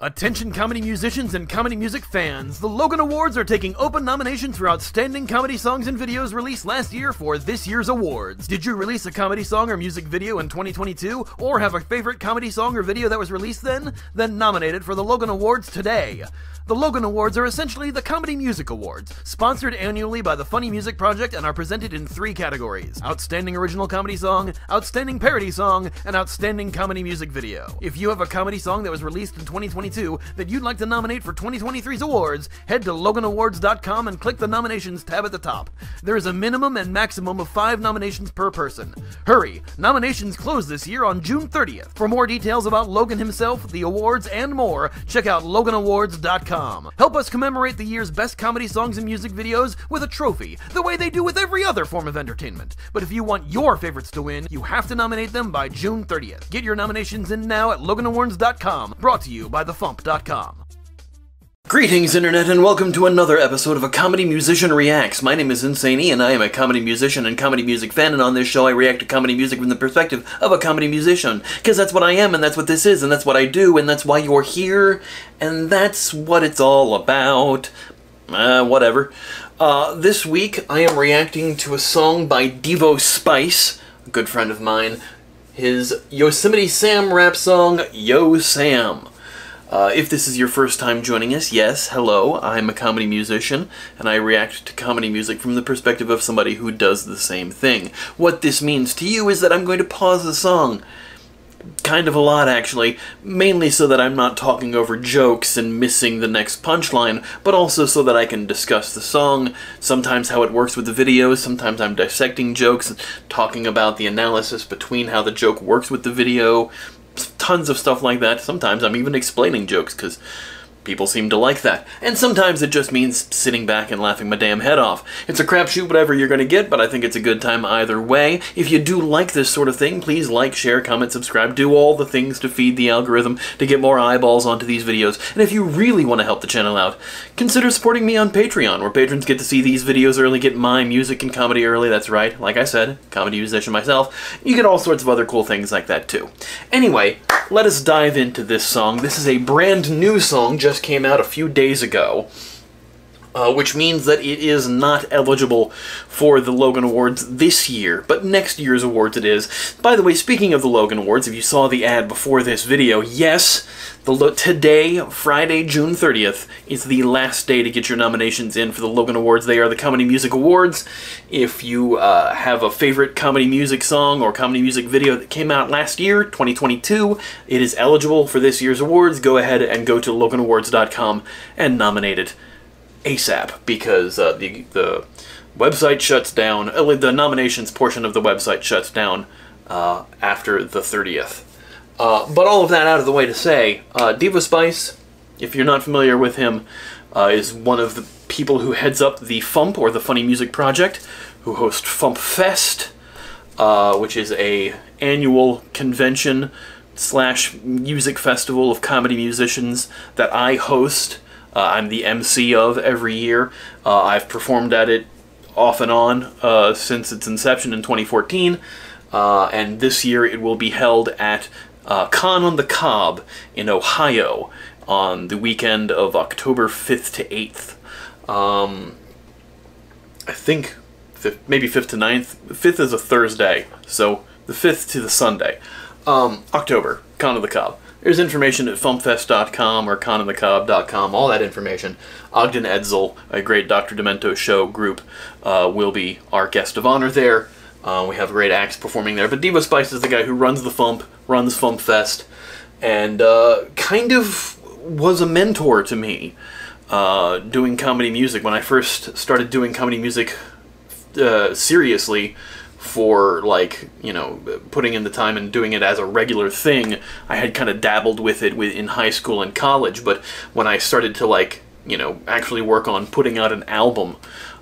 Attention comedy musicians and comedy music fans! The Logan Awards are taking open nominations for outstanding comedy songs and videos released last year for this year's awards. Did you release a comedy song or music video in 2022? Or have a favorite comedy song or video that was released then? Then nominate it for the Logan Awards today. The Logan Awards are essentially the Comedy Music Awards, sponsored annually by the Funny Music Project and are presented in three categories Outstanding Original Comedy Song, Outstanding Parody Song, and Outstanding Comedy Music Video. If you have a comedy song that was released in 2022 that you'd like to nominate for 2023's awards, head to LoganAwards.com and click the nominations tab at the top. There is a minimum and maximum of five nominations per person. Hurry! Nominations close this year on June 30th. For more details about Logan himself, the awards, and more, check out LoganAwards.com. Help us commemorate the year's best comedy songs and music videos with a trophy, the way they do with every other form of entertainment. But if you want your favorites to win, you have to nominate them by June 30th. Get your nominations in now at LoganAwards.com, brought to you by TheFump.com. Greetings, Internet, and welcome to another episode of A Comedy Musician Reacts. My name is Insane E, and I am a comedy musician and comedy music fan, and on this show I react to comedy music from the perspective of a comedy musician. Because that's what I am, and that's what this is, and that's what I do, and that's why you're here, and that's what it's all about. Uh, whatever. Uh, this week I am reacting to a song by Devo Spice, a good friend of mine, his Yosemite Sam rap song, Yo Sam. Uh, if this is your first time joining us, yes, hello, I'm a comedy musician, and I react to comedy music from the perspective of somebody who does the same thing. What this means to you is that I'm going to pause the song. Kind of a lot, actually, mainly so that I'm not talking over jokes and missing the next punchline, but also so that I can discuss the song, sometimes how it works with the videos, sometimes I'm dissecting jokes, and talking about the analysis between how the joke works with the video, tons of stuff like that. Sometimes I'm even explaining jokes because people seem to like that. And sometimes it just means sitting back and laughing my damn head off. It's a crapshoot whatever you're to get, but I think it's a good time either way. If you do like this sort of thing, please like, share, comment, subscribe, do all the things to feed the algorithm to get more eyeballs onto these videos. And if you really want to help the channel out, consider supporting me on Patreon, where patrons get to see these videos early, get my music and comedy early, that's right, like I said, comedy musician myself. You get all sorts of other cool things like that too. Anyway, let us dive into this song. This is a brand new song, just came out a few days ago. Uh, which means that it is not eligible for the Logan Awards this year, but next year's awards it is. By the way, speaking of the Logan Awards, if you saw the ad before this video, yes, the today, Friday, June 30th, is the last day to get your nominations in for the Logan Awards. They are the Comedy Music Awards. If you uh, have a favorite comedy music song or comedy music video that came out last year, 2022, it is eligible for this year's awards. Go ahead and go to LoganAwards.com and nominate it. ASAP because uh, the the website shuts down. Uh, the nominations portion of the website shuts down uh, after the 30th. Uh, but all of that out of the way to say, uh, Devo Spice, if you're not familiar with him, uh, is one of the people who heads up the FUMP or the Funny Music Project, who hosts FUMP Fest, which is a annual convention slash music festival of comedy musicians that I host. Uh, I'm the MC of every year. Uh, I've performed at it off and on uh, since its inception in 2014, uh, and this year it will be held at Con on the Cob in Ohio on the weekend of October 5th to 8th. Um, I think maybe 5th to 9th. 5th is a Thursday, so the 5th to the Sunday. Um, October, Con of the Cob. There's information at fumpfest.com or cononthecob.com, all that information. Ogden Edsl, a great Dr. Demento show group, uh, will be our guest of honor there. Uh, we have great acts performing there. But Devo Spice is the guy who runs the Fump, runs Fump Fest, and uh, kind of was a mentor to me uh, doing comedy music. When I first started doing comedy music uh, seriously, for like you know putting in the time and doing it as a regular thing. I had kind of dabbled with it in high school and college but when i started to like you know actually work on putting out an album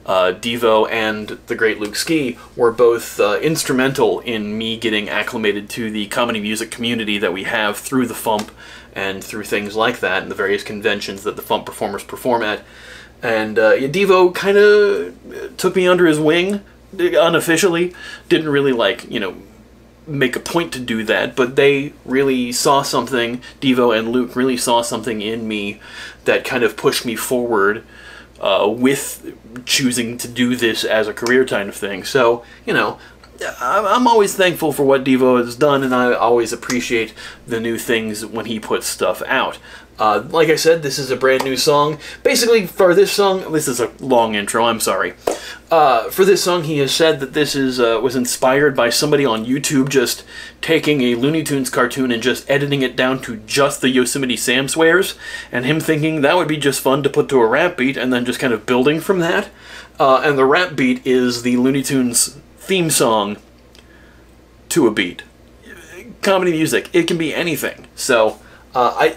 uh, devo and the great luke ski were both uh, instrumental in me getting acclimated to the comedy music community that we have through the fump and through things like that and the various conventions that the fump performers perform at. And uh, devo kind of took me under his wing unofficially didn't really like you know make a point to do that, but they really saw something, Devo and Luke really saw something in me that kind of pushed me forward uh, with choosing to do this as a career kind of thing. So, you know, I'm always thankful for what Devo has done, and I always appreciate the new things when he puts stuff out. Uh, like I said, this is a brand new song. Basically, for this song, this is a long intro, I'm sorry. Uh, for this song, he has said that this is uh, was inspired by somebody on YouTube just taking a Looney Tunes cartoon and just editing it down to just the Yosemite Sam swears, and him thinking that would be just fun to put to a rap beat, and then just kind of building from that. Uh, and the rap beat is the Looney Tunes theme song to a beat. Comedy music, it can be anything. So, uh, I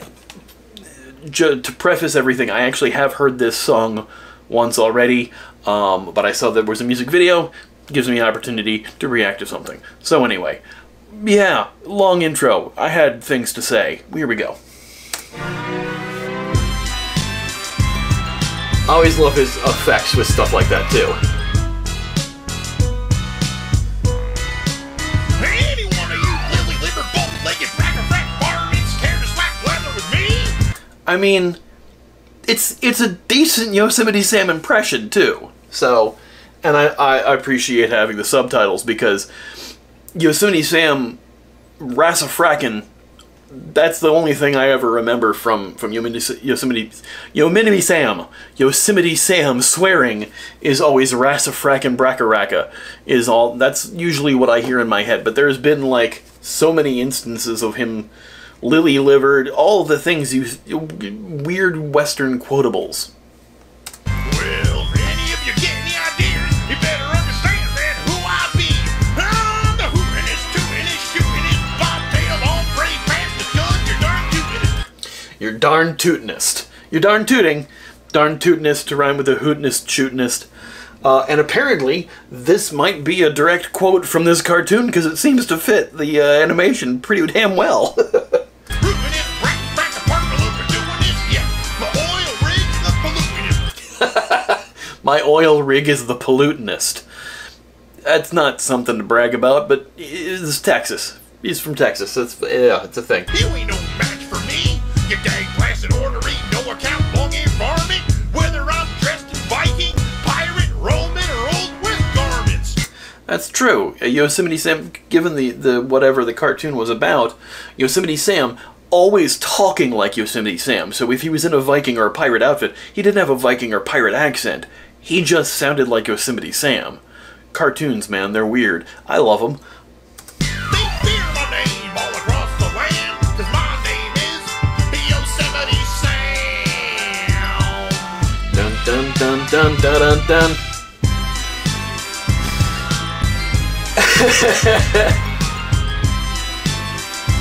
to preface everything, I actually have heard this song once already, um, but I saw there was a music video. Gives me an opportunity to react to something. So anyway, yeah, long intro. I had things to say. Here we go. I always love his effects with stuff like that too. I mean, it's it's a decent Yosemite Sam impression too. So, and I, I appreciate having the subtitles because Yosemite Sam Rassafracken that's the only thing I ever remember from from Yosemite Yosemite Yosemite Sam Yosemite Sam swearing is always Rassafracken Brackaracka is all that's usually what I hear in my head but there's been like so many instances of him lily livered, all the things you weird Western quotables. Well, any of you get any ideas, you better understand that who I be. I'm the hootin'est, tootin'est, bobtail, all brave past the gun, you're darn tootin'est. You're darn tootin'est. You're darn tooting. Darn tootin'est to rhyme with the hootin'est, shootin'est. Uh, and apparently, this might be a direct quote from this cartoon because it seems to fit the uh, animation pretty damn well. My oil rig is the pollutinist. That's not something to brag about, but it's Texas. He's from Texas. That's yeah, it's a thing. You ain't no match for me. You dang blasted ornery, no account, varmint. Whether I'm dressed in Viking, pirate, Roman, or old West garments. That's true. Uh, Yosemite Sam, given the, the whatever the cartoon was about, Yosemite Sam always talking like Yosemite Sam. So if he was in a Viking or a pirate outfit, he didn't have a Viking or pirate accent. He just sounded like Yosemite Sam. Cartoons, man, they're weird. I love them. Dun dun dun dun dun dun dun.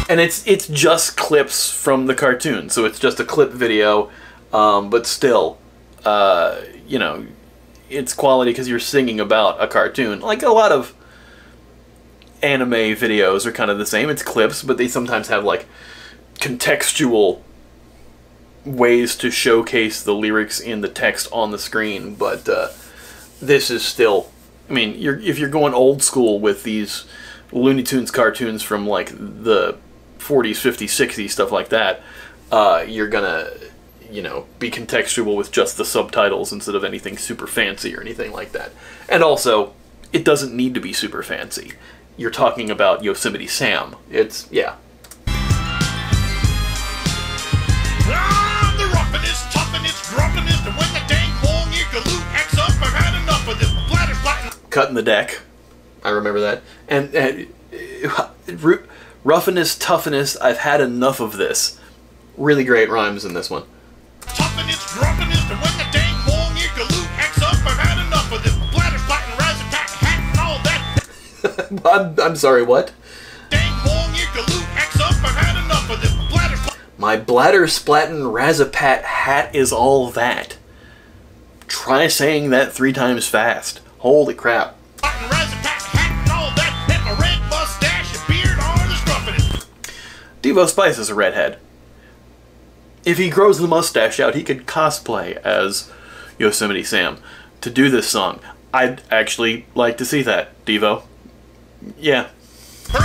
and it's it's just clips from the cartoon, so it's just a clip video, um, but still, uh, you know, its quality because you're singing about a cartoon. Like a lot of anime videos are kind of the same. It's clips, but they sometimes have like contextual ways to showcase the lyrics in the text on the screen. But uh, this is still, I mean, you're if you're going old school with these Looney Tunes cartoons from like the 40s, 50s, 60s, stuff like that, uh, you're gonna you know, be contextual with just the subtitles instead of anything super fancy or anything like that. And also, it doesn't need to be super fancy. You're talking about Yosemite Sam. It's, yeah. Cutting the deck. I remember that. And, and uh, roughness, toughness, I've had enough of this. Really great rhymes in this one and when the dang long ear galoot acts up, I've had enough of this bladder splatting hat and all that. I'm, I'm sorry, what? Dang long ear galoot acts up, I've had enough of this bladder My bladder splatting razapat hat is all that. Try saying that three times fast. Holy crap. Devo Spice is a redhead if he grows the mustache out, he could cosplay as Yosemite Sam to do this song. I'd actually like to see that, Devo. Yeah. And.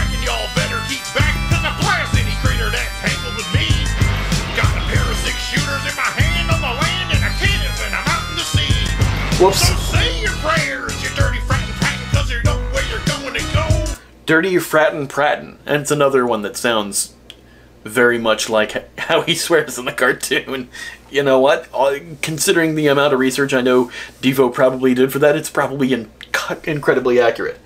Whoops. So say your prayers, you dirty frattin' prattin', cause you know where you're going to go. Dirty frattin' prattin'. And it's another one that sounds very much like how he swears in the cartoon. You know what? Uh, Considering the amount of research I know Devo probably did for that, it's probably in- incredibly accurate.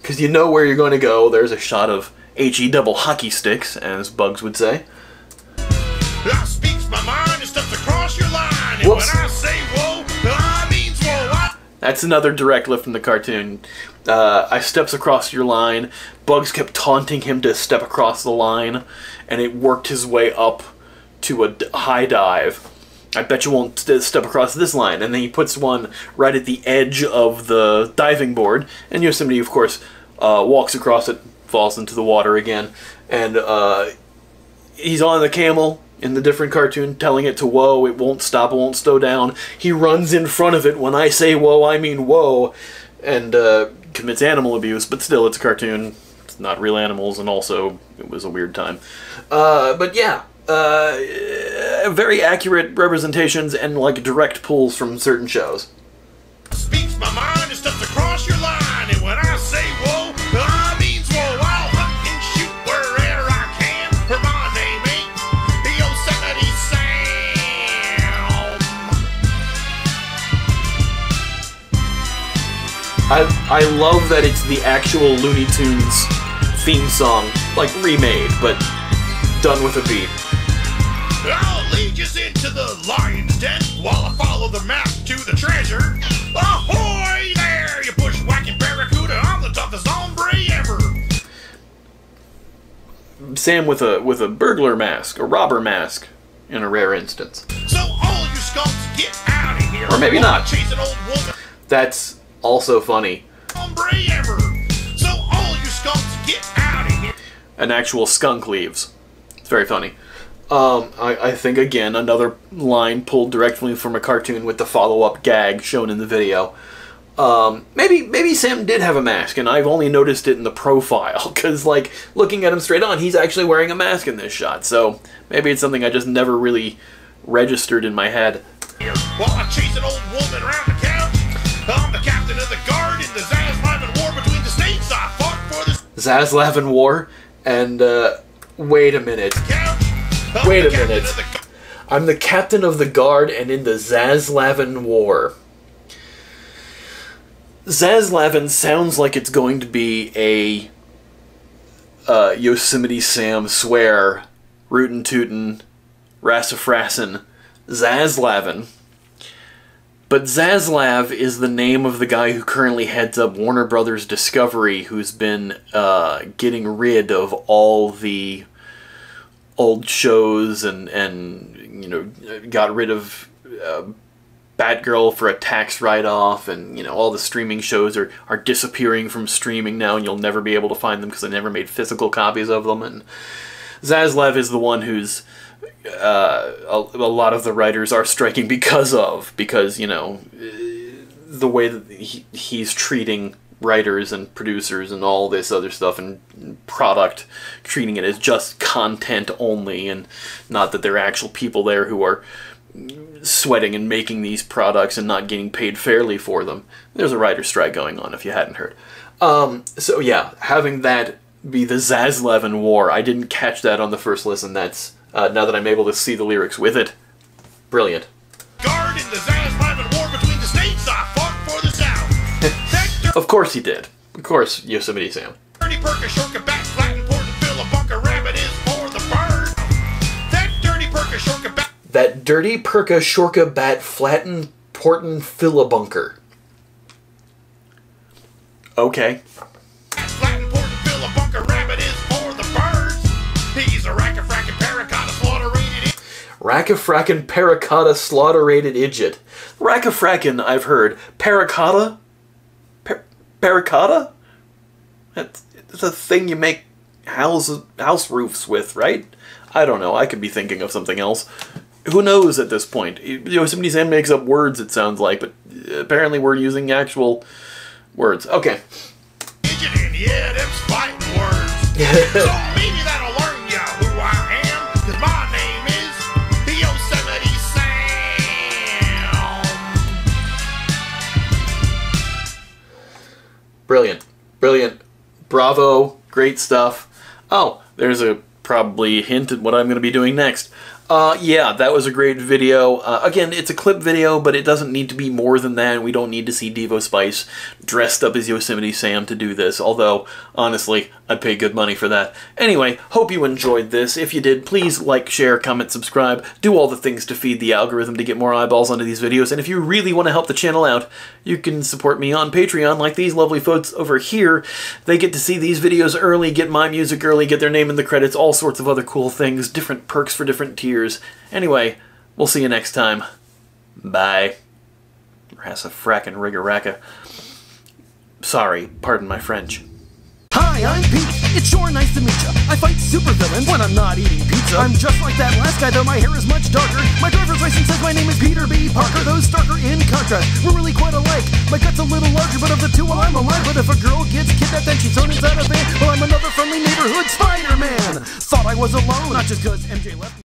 Because you know where you're going to go. There's a shot of HE double hockey sticks, as Bugs would say. I speaks my mind and steps across your line. And when I say whoa, That's another direct lift from the cartoon. Uh, I steps across your line. Bugs kept taunting him to step across the line, and it worked his way up to a high dive. I bet you won't st- step across this line. And then he puts one right at the edge of the diving board, and Yosemite, of course, uh, walks across it, falls into the water again, and uh, he's on the camel in the different cartoon telling it to whoa it won't stop it won't slow down. He runs in front of it. When i say whoa i mean whoa and uh, commits animal abuse but still it's a cartoon. It's not real animals and also it was a weird time. Uh, but yeah uh, very accurate representations and like direct pulls from certain shows I, love that it's the actual Looney Tunes theme song, like remade, but done with a beat. I'll lead you into the lion's den while I follow the map to the treasure. Ahoy there, you bushwhacking barracuda! I'm the toughest hombre ever. Sam with a with a burglar mask, a robber mask, in a rare instance. So all you skunks, get out of here! Or maybe not. Chase an old woman, That's also funny. Ever. So all you skunks, get out of here! An actual skunk leaves. It's very funny. Um, I, I think again another line pulled directly from a cartoon with the follow-up gag shown in the video. Um, maybe maybe Sam did have a mask, and I've only noticed it in the profile because, like, looking at him straight on, he's actually wearing a mask in this shot. So maybe it's something I just never really registered in my head. here for this Zaslavin War, and uh, wait a minute. Wait a minute. I'm the captain of the guard and in the Zaslavin War. Zaslavin sounds like it's going to be a uh, Yosemite Sam swear, rootin' tootin', rassafrassin', Zaslavin. But Zaslav is the name of the guy who currently heads up Warner Brothers Discovery, who's been uh, getting rid of all the old shows and and you know got rid of uh, Batgirl for a tax write-off, and you know all the streaming shows are are disappearing from streaming now, and you'll never be able to find them because they never made physical copies of them. And Zaslav is the one who's uh, a, a lot of the writers are striking because of because you know the way that he, he's treating writers and producers and all this other stuff and product treating it as just content only and not that there are actual people there who are sweating and making these products and not getting paid fairly for them. There's a writer strike going on if you hadn't heard. Um, so yeah having that be the Zaslavin War I didn't catch that on the first listen. That's uh, now that I'm able to see the lyrics with it brilliant guard in war between the states. I fought for the South. of course he did of course Yosemite Sam dirty perk, a shortcut back, flat and port and fill a bunker rabbit is for the bird. That dirty perk, a. That dirty perka shorka bat flatten portin filibunker. Okay. Rackafrackin paracotta slaughterated idjit. Rackafrackin, I've heard. Paracotta? Par- paracotta? That's, it's a thing you make house, house roofs with, right? I don't know. I could be thinking of something else. Who knows at this point? Yosemite Sam makes up words, it sounds like, but uh, apparently we're using actual words. Okay. Idiot and yeah, Brilliant. Brilliant. Bravo. Great stuff. Oh, there's a probably hint at what I'm going to be doing next. Uh, yeah, that was a great video. Uh, again, it's a clip video, but it doesn't need to be more than that. We don't need to see Devo Spice dressed up as Yosemite Sam to do this, although, honestly, I'd pay good money for that. Anyway, hope you enjoyed this. If you did, please like, share, comment, subscribe, do all the things to feed the algorithm to get more eyeballs onto these videos, and if you really want to help the channel out, you can support me on Patreon like these lovely folks over here. They get to see these videos early, get my music early, get their name in the credits, all sorts of other cool things, different perks for different tiers. Anyway, we'll see you next time. Bye. Rassa frackin' rigoracka. Sorry, pardon my French. Hi, I'm Pete. It's sure nice to meet ya. I fight supervillains when I'm not eating pizza. I'm just like that last guy, though my hair is much darker. My driver's license says my name is Peter B. Parker. Those starker in contrast. We're really quite alike. My gut's a little larger, but of the two, well, I'm alive. But if a girl gets kidnapped and she's thrown inside a van, well, I'm another friendly neighborhood Spider-Man. Thought I was alone, not just cause MJ left me.